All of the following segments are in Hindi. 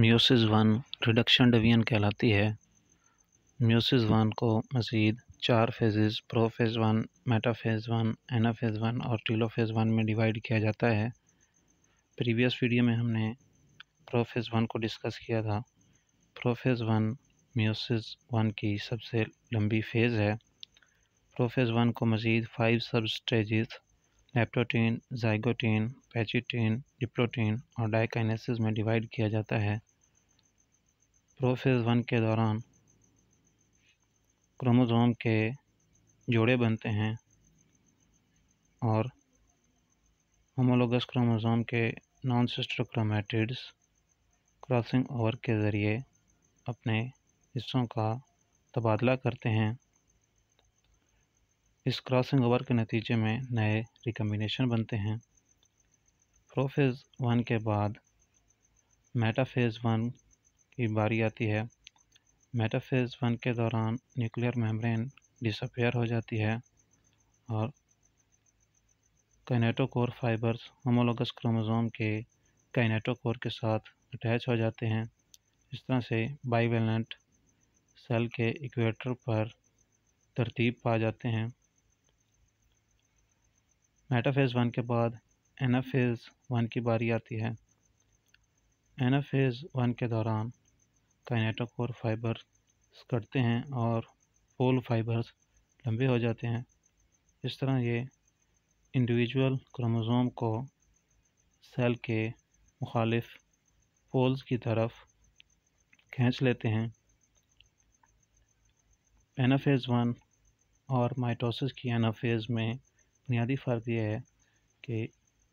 म्यूसिस वन रिडक्शन डिवीज़न कहलाती है। म्यूसिस वन को मज़ीद चार phases prophase one metaphase one anaphase one और टीलोफेज़ वन में डिवाइड किया जाता है। प्रीवियस वीडियो में हमने प्रोफेज़ वन को डिस्कस किया था। प्रोफेज़ वन म्यूसिस वन की सबसे लंबी फ़ेज़ है। प्रोफेज़ वन को मज़ीद फाइव सब stages leptotene zygotene pachytene diplotene और डाइकाइनेसिस में डिवाइड किया जाता है। प्रोफेज़ वन के दौरान क्रोमोज़ोम के जोड़े बनते हैं और होमोलोगस क्रोमोज़ोम के non sister chromatids crossing over के ज़रिए अपने हिस्सों का तबादला करते हैं। इस क्रॉसिंग ओवर के नतीजे में नए रिकम्बिनेशन बनते हैं। प्रोफेज़ वन के बाद मेटाफेज़ वन की बारी आती है। मेटाफेज़ वन के दौरान न्यूक्लियर मेम्ब्रेन डिसअपेयर हो जाती है और कैनेटोकोर फाइबर्स होमोलोगस क्रोमोसोम के कैनेटोकोर के साथ अटैच हो जाते हैं। इस तरह से बाईवेलेंट सेल के इक्वेटर पर तरतीब पा जाते हैं। मेटाफेज़ वन के बाद एनाफेज़ वन की बारी आती है। एनाफेज़ वन के दौरान काइनेटोकोर फाइबर कटते हैं और पोल फाइबर्स लंबे हो जाते हैं। इस तरह ये इंडिविजुअल क्रोमोसोम को सेल के मुखालिफ पोल्स की तरफ़ खींच लेते हैं। एनाफेज़ वन और माइटोसिस की एनाफेज़ में बुनियादी फ़र्क यह है कि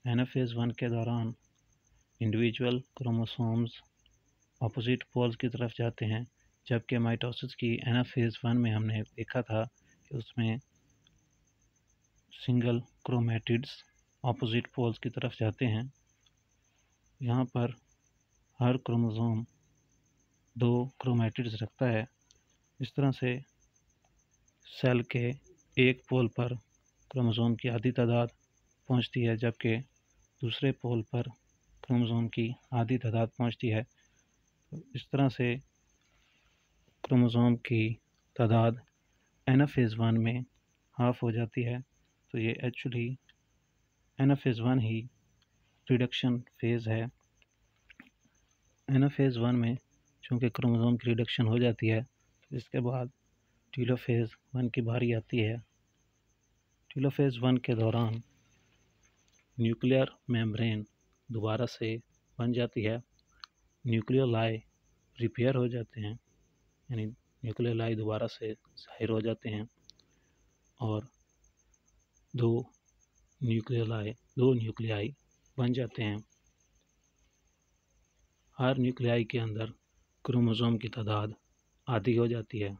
एनाफेज़ वन के दौरान इंडिविजुअल क्रोमोसोम्स अपोजिट पोल्स की तरफ़ जाते हैं। जबकि माइटोसिस की एनाफेज़ वन में हमने देखा था कि उसमें सिंगल क्रोमेटिड्स अपोजिट पोल्स की तरफ़ जाते हैं। यहाँ पर हर क्रोमोसोम दो क्रोमेटिड्स रखता है। इस तरह से सेल के एक पोल पर क्रोमोज़ोम की आधी तादाद पहुँचती है, जबकि दूसरे पोल पर क्रोमोज़ोम की आधी तादाद पहुँचती है। इस तरह से क्रोमोज़ोम की तादाद एन एफ़ एनाफेज़ वन में हाफ़ हो जाती है। तो ये actually N F anaphase one ही रिडक्शन फ़ेज़ है। एनाफेज़ वन में चूँकि क्रोमोज़ोम की रिडक्शन हो जाती है तो इसके बाद टीलोफेज़ वन की बारी आती है। टेलोफेज़ वन के दौरान न्यूक्लियर मेम्ब्रेन दोबारा से बन जाती है। न्यूक्लियर लाई रिपेयर हो जाते हैं, यानी न्यूक्लियर लाई दोबारा से ज़ाहिर हो जाते हैं और दो न्यूक्लियर लाई दो न्यूक्लियाई बन जाते हैं। हर न्यूक्लियाई के अंदर क्रोमोसोम की तादाद आधी हो जाती है।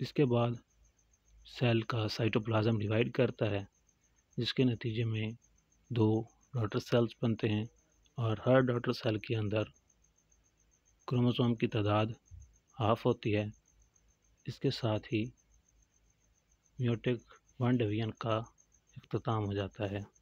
इसके बाद सेल का साइटोप्लाज्म डिवाइड करता है, जिसके नतीजे में दो डॉटर सेल्स बनते हैं। और हर डॉटर सेल के अंदर क्रोमोसोम की तादाद हाफ़ होती है। इसके साथ ही म्यूटिक वन डिवीज़न का अख्ताम हो जाता है।